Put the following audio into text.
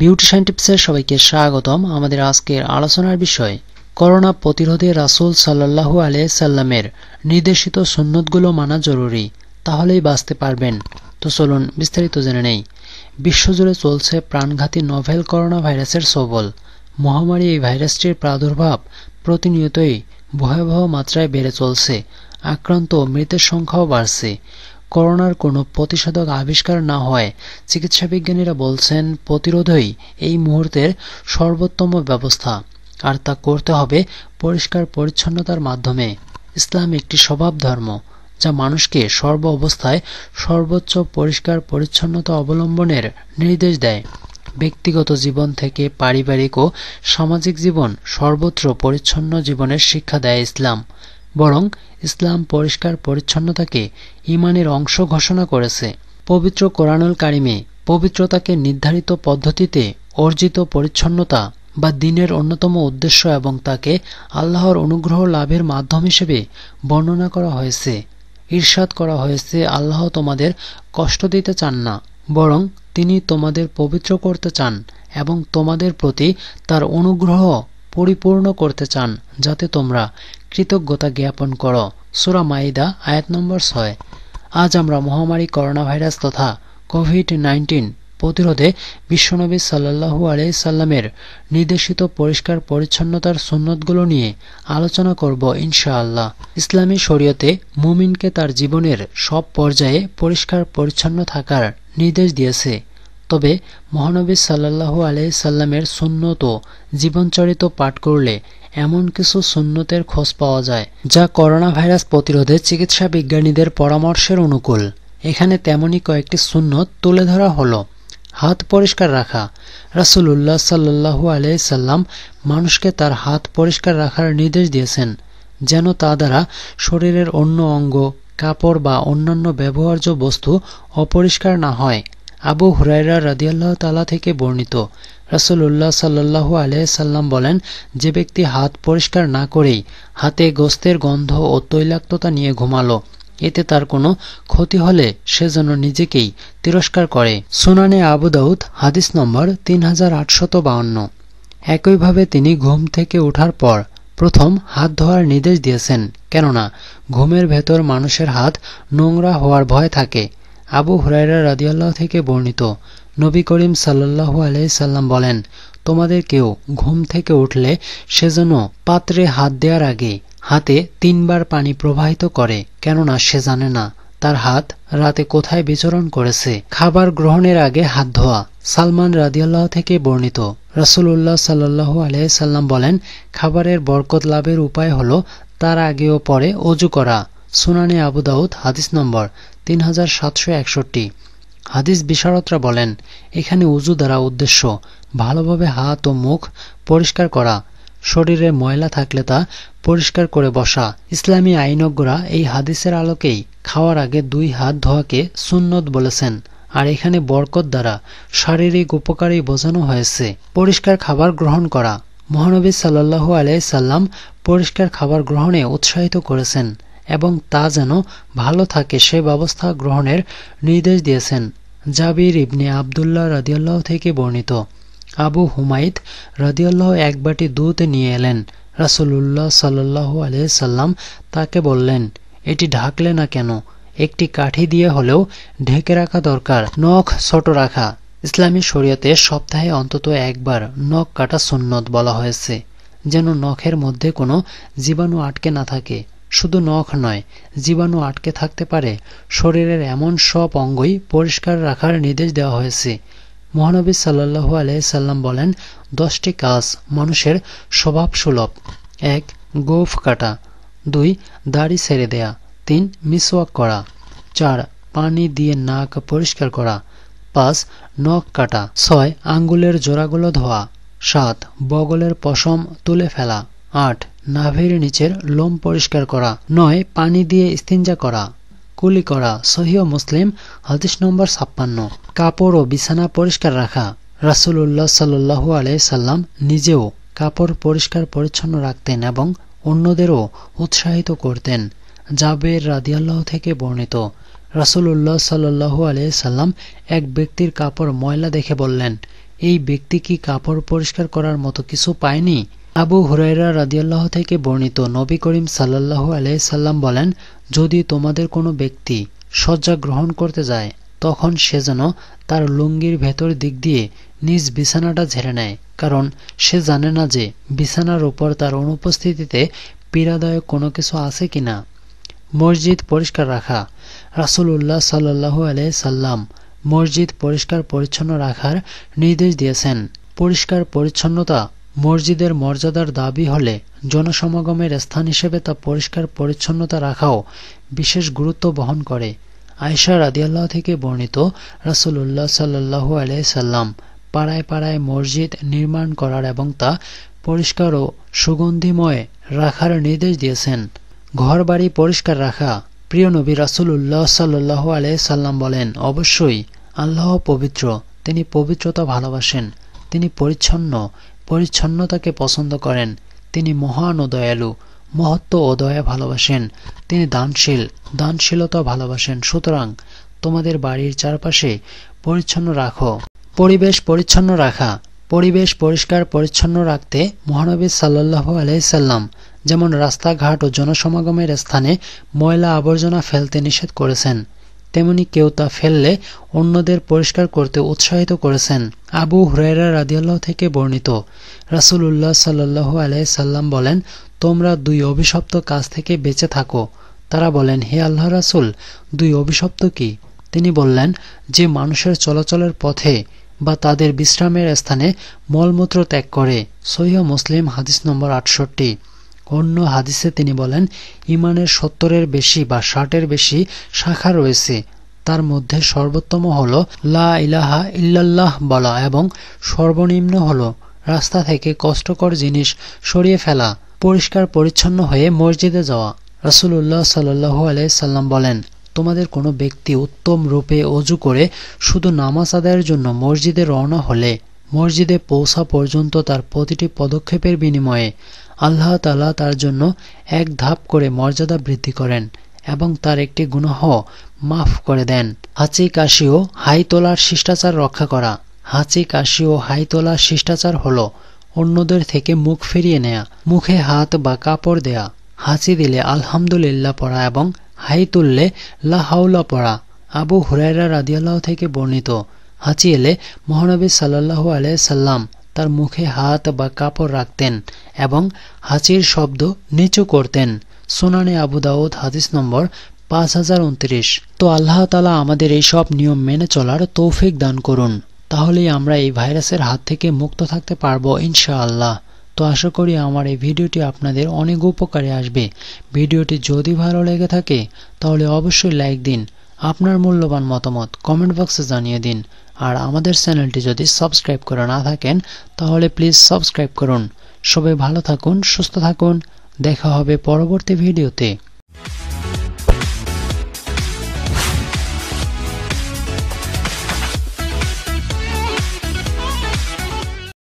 বিউটিশান টিপসের সবাইকে স্বাগতম। আমাদের আজকের আলোচনার বিষয়, করোনা প্রতিরোধে রাসুল সাল্লাহু সাল্লামের নির্দেশিত সুন্নতগুলো মানা জরুরি, তাহলেই বাঁচতে পারবেন। তো চলুন বিস্তারিত জেনে নেই। বিশ্বজুড়ে চলছে প্রাণঘাতী নভেল করোনা ভাইরাসের সবল। মহামারী এই ভাইরাসটির প্রাদুর্ভাব প্রতিনিয়তই ভয়াবহ মাত্রায় বেড়ে চলছে। আক্রান্ত মৃতের সংখ্যাও বাড়ছে। করোনার কোনো প্রতিষেধক আবিষ্কার না হয় চিকিৎসা বিজ্ঞানীরা বলছেন, প্রতিরোধই এই মুহূর্তের সর্বোত্তম ব্যবস্থা। আর তা করতে হবে পরিষ্কার পরিচ্ছন্নতার মাধ্যমে। ইসলাম একটি স্বভাব ধর্ম, যা মানুষকে সর্ব অবস্থায় সর্বোচ্চ পরিষ্কার পরিচ্ছন্নতা অবলম্বনের নির্দেশ দেয়। ব্যক্তিগত জীবন থেকে পারিবারিক ও সামাজিক জীবন সর্বত্র পরিচ্ছন্ন জীবনের শিক্ষা দেয় ইসলাম। বরং ইসলাম পরিষ্কার পরিচ্ছন্নতাকে ইমানের অংশ ঘোষণা করেছে। পবিত্র কোরআনুল কারিমে পবিত্রতাকে নির্ধারিত পদ্ধতিতে অর্জিত পরিচ্ছন্নতা বা দিনের অন্যতম উদ্দেশ্য এবং তাকে আল্লাহর অনুগ্রহ লাভের মাধ্যম হিসেবে বর্ণনা করা হয়েছে। ঈর্ষাদ করা হয়েছে, আল্লাহ তোমাদের কষ্ট দিতে চান না, বরং তিনি তোমাদের পবিত্র করতে চান এবং তোমাদের প্রতি তার অনুগ্রহ পরিপূর্ণ করতে চান, যাতে তোমরা কৃতজ্ঞতা জ্ঞাপন করো। সুরা মাইদা, আয়াত নম্বর ছয়। আজ আমরা মহামারী করোনা ভাইরাস তথা কোভিড নাইন্টিন প্রতিরোধে বিশ্বনবী সাল্লাহু আলাই সাল্লামের নির্দেশিত পরিষ্কার পরিচ্ছন্নতার সুন্নতগুলো নিয়ে আলোচনা করব ইনশাআল্লাহ। ইসলামী শরীয়তে মুমিনকে তার জীবনের সব পর্যায়ে পরিষ্কার পরিচ্ছন্ন থাকার নির্দেশ দিয়েছে। তবে মহানবী সাল্লাহু আলাই সাল্লামের সুন্নত ও জীবনচরিত পাঠ করলে এমন কিছু সুন্নতের খোঁজ পাওয়া যায়, যা করোনা ভাইরাস প্রতিরোধে চিকিৎসা বিজ্ঞানীদের পরামর্শের অনুকূল। এখানে তেমনই কয়েকটি সুন্নত তুলে ধরা হলো। হাত পরিষ্কার রাখা। রাসুল্লাহ সাল্লাহু আলাইসাল্লাম মানুষকে তার হাত পরিষ্কার রাখার নির্দেশ দিয়েছেন, যেন তা দ্বারা শরীরের অন্য অঙ্গ, কাপড় বা অন্যান্য ব্যবহার্য বস্তু অপরিষ্কার না হয়। আবু হুরাইরা রাদিয়াল্লাহ তালা থেকে বর্ণিত। রাসুল্লাহ সাল্লাহু আলাইসাল্লাম বলেন, যে ব্যক্তি হাত পরিষ্কার না করেই হাতে গোস্তের গন্ধ ও তৈলাক্ততা নিয়ে ঘুমালো, এতে তার কোনো ক্ষতি হলে সে যেন নিজেকেই তিরস্কার করে। সুনানে আবু দাউদ, হাদিস নম্বর তিন হাজার আটশত বাউন্ন। একইভাবে তিনি ঘুম থেকে ওঠার পর প্রথম হাত ধোয়ার নির্দেশ দিয়েছেন, কেননা ঘুমের ভেতর মানুষের হাত নোংরা হওয়ার ভয় থাকে। আবু হুরাইরা রাদিয়াল্লাহ থেকে বর্ণিত। নবী করিম সাল্লাহু আলাইসাল্লাম বলেন, তোমাদের কেউ ঘুম থেকে উঠলে সেজন্য পাত্রে হাত দেওয়ার আগে হাতে তিনবার পানি প্রবাহিত করে, কেননা সে জানে না তার হাত রাতে কোথায় বিচরণ করেছে। খাবার গ্রহণের আগে হাত ধোয়া। সালমান রাদিয়াল্লাহ থেকে বর্ণিত। রাসুল্লাহ সাল্লাহ আলাইসাল্লাম বলেন, খাবারের বরকত লাভের উপায় হলো তার আগে ও পরে অজু করা। সুনানি আবু দাউদ হাদিস নম্বর তিন হাজার সাতশো একষট্টি। হাদিস বিশারদরা বলেন, এখানে উজু দ্বারা উদ্দেশ্য ভালোভাবে হাত ও মুখ পরিষ্কার করা, শরীরে ময়লা থাকলে তা পরিষ্কার করে বসা। ইসলামী আইনজ্ঞরা এই হাদিসের আলোকেই খাওয়ার আগে দুই হাত ধোয়াকে সুন্নত বলেছেন। আর এখানে বরকত দ্বারা শারীরিক উপকারী বোঝানো হয়েছে। পরিষ্কার খাবার গ্রহণ করা। মহানবী সাল্লাল্লাহু আলাই সাল্লাম পরিষ্কার খাবার গ্রহণে উৎসাহিত করেছেন। এবং তা যেন ভালো থাকে সে ব্যবস্থা গ্রহণের নির্দেশ দিয়েছেন জাবির ইবনে আবদুল্লাহ রাদিয়াল্লাহ থেকে বর্ণিত। আবু হুমাইদ রদিয়াল্লাহ এক বাটি দুধ নিয়ে এলেন। রাসুল্লাহ সাল্লাহ আলহাম তাকে বললেন, এটি ঢাকলে না কেন? একটি কাঠি দিয়ে হলেও ঢেকে রাখা দরকার। নখ ছোট রাখা। ইসলামী শরীয়তে সপ্তাহে অন্তত একবার নখ কাটা সুন্নত বলা হয়েছে, যেন নখের মধ্যে কোনো জীবাণু আটকে না থাকে। শুধু নখ নয়, জীবাণু আটকে থাকতে পারে। শরীরের এমন সব অঙ্গই পরিষ্কার রাখার নির্দেশ দেওয়া হয়েছে। মহানবী সাল্লাহু আলাইসাল্লাম বলেন, দশটি কাজ মানুষের স্বভাব সুলভ। এক, গোফ কাটা। দুই, দাড়ি ছেড়ে দেয়া। তিন, মিসওয়াক করা। চার, পানি দিয়ে নাক পরিষ্কার করা। পাঁচ, নখ কাটা। ছয়, আঙ্গুলের জোড়াগুলো ধোয়া। সাত, বগলের পশম তুলে ফেলা। আট নাভির নিচের লোম পরিষ্কার করা, নয়, পানি দিয়ে ইস্তিঞ্জা করা, কুলি করা, সহিহ মুসলিম, হাদিস নম্বর ছাপ্পান্ন। কাপড় ও বিছানা পরিষ্কার রাখা রাসুল্লাহ সাল্লু আলাইসাল্লাম নিজেও কাপড় পরিষ্কার পরিচ্ছন্ন রাখতেন এবং অন্যদেরও উৎসাহিত করতেন। জাবের রাদিয়াল্লাহ থেকে বর্ণিত রাসুল্লাহ সাল্লু আলাইসাল্লাম এক ব্যক্তির কাপড় ময়লা দেখে বললেন, এই ব্যক্তি কি কাপড় পরিষ্কার করার মতো কিছু পায়নি? আবু হুরাইরা রাদিয়াল্লাহ থেকে বর্ণিত নবী করিম সাল্লাল্লাহু আলাইসাল্লাম বলেন, যদি তোমাদের কোনো ব্যক্তি শয্যা গ্রহণ করতে যায়, তখন সে যেন তার লুঙ্গির ভেতর দিক দিয়ে নিজ বিছানাটা ঝেড়ে নেয়। কারণ সে জানে না যে বিছানার উপর তার অনুপস্থিতিতে পীড়াদায়ক কোনো কিছু আছে কিনা। মসজিদ পরিষ্কার রাখা রাসুল্লাহ সাল্লাহু আলাই সাল্লাম মসজিদ পরিষ্কার পরিচ্ছন্ন রাখার নির্দেশ দিয়েছেন। পরিষ্কার পরিচ্ছন্নতা মসজিদের মর্যাদার দাবি হলে জনসমাগমের স্থান হিসেবে তা পরিষ্কার পরিচ্ছন্নতা রাখাও বিশেষ গুরুত্ব বহন করে আয়সা রাদিয়াল্লাহ থেকে বর্ণিত রাসুল্লাহ সাল্লাহু আলাই সাল্লাম। পাড়ায় পাড়ায় মসজিদ নির্মাণ করার এবং তা পরিষ্কার ও সুগন্ধিময় রাখার নির্দেশ দিয়েছেন। ঘর বাড়ি পরিষ্কার রাখা, প্রিয় নবী রাসুল্লাহ সাল্লাহ আলাই সাল্লাম বলেন, অবশ্যই আল্লাহ পবিত্র, তিনি পবিত্রতা ভালোবাসেন, তিনি পরিচ্ছন্ন পরিচ্ছন্নতাকে পছন্দ করেন। তিনি মহান ও দয়ালু, মহত্ব ও দয়া ভালোবাসেন। তিনি দানশীল, দানশীলতা ভালোবাসেন। সুতরাং তোমাদের বাড়ির চারপাশে পরিচ্ছন্ন রাখো। পরিবেশ পরিচ্ছন্ন রাখা। পরিবেশ পরিষ্কার পরিচ্ছন্ন রাখতে মহানবী সাল্লাহ আলাইসাল্লাম যেমন রাস্তাঘাট ও জনসমাগমের স্থানে ময়লা আবর্জনা ফেলতে নিষেধ করেছেন তেমনি কেউ তা ফেললে অন্যদের পরিষ্কার করতে উৎসাহিত করেছেন আবু হুরাইরা রাদিয়াল্লাহ থেকে বর্ণিত। রাসুল্লাহ সাল্লাহু আলাইসাল্লাম বলেন, তোমরা দুই অভিশপ্ত কাজ থেকে বেঁচে থাকো। তারা বলেন, হে আল্লাহ রাসুল, দুই অভিশপ্ত কি? তিনি বললেন, যে মানুষের চলাচলের পথে বা তাদের বিশ্রামের স্থানে মলমূত্র ত্যাগ করে। সহিহ মুসলিম হাদিস নম্বর আটষট্টি। অন্য হাদিসে তিনি বলেন, ইমানের সত্তরের বেশি বা ষাটের বেশি শাখা রয়েছে। তার মধ্যে সর্বোত্তম হল, লা ইলাহা ইল্লাল্লাহ বলা এবং সর্বনিম্ন হল। রাস্তা থেকে কষ্টকর জিনিস সরিয়ে ফেলা, পরিষ্কার পরিচ্ছন্ন হয়ে মসজিদে যাওয়া। রাসুল্লাহ সাল্লু আলাইসাল্লাম বলেন, তোমাদের কোনো ব্যক্তি উত্তম রূপে অজু করে শুধু নামাজ আদায়ের জন্য মসজিদে রওনা হলে মসজিদে পৌঁছা পর্যন্ত তার প্রতিটি পদক্ষেপের বিনিময়ে আল্লাহ তালা তার জন্য এক ধাপ করে মর্যাদা বৃদ্ধি করেন এবং তার একটি গুণহ মাফ করে দেন। হাঁচি, কাশি ও হাই তোলার শিষ্টাচার রক্ষা করা। হাঁচি, কাশি ও হাই তোলার শিষ্টাচার হল অন্যদের থেকে মুখ ফিরিয়ে নেয়া, মুখে হাত বা কাপড় দেয়া। হাঁচি দিলে আলহামদুলিল্লাহ পড়া এবং হাই তুললে লাহাউলা পড়া। আবু হুরাইরা রাদিয়াল্লাহ থেকে বর্ণিত, হাঁচি এলে মহানবী সাল্লাহু আলাইসাল্লাম তার মুখে হাত বা কাপড় রাখতেন এবং হাঁচির শব্দ নিচু করতেন। সোনানে আবু দাউদ, হাদিস নম্বর পাঁচ হাজার উনত্রিশ। তো আল্লাহ তালা আমাদের এই সব নিয়ম মেনে চলার তৌফিক দান করুন। তাহলেই আমরা এই ভাইরাসের হাত থেকে মুক্ত থাকতে পারব ইনশাআল্লাহ। তো আশা করি আমার এই ভিডিওটি আপনাদের অনেক উপকারে আসবে। ভিডিওটি যদি ভালো লেগে থাকে, তাহলে অবশ্যই লাইক দিন। আপনার মূল্যবান মতামত কমেন্ট বক্সে জানিয়ে দিন। আর আমাদের চ্যানেলটি যদি সাবস্ক্রাইব করে না থাকেন, তাহলে প্লিজ সাবস্ক্রাইব করুন। সবাই ভালো থাকুন, সুস্থ থাকুন। দেখা হবে পরবর্তী ভিডিওতে।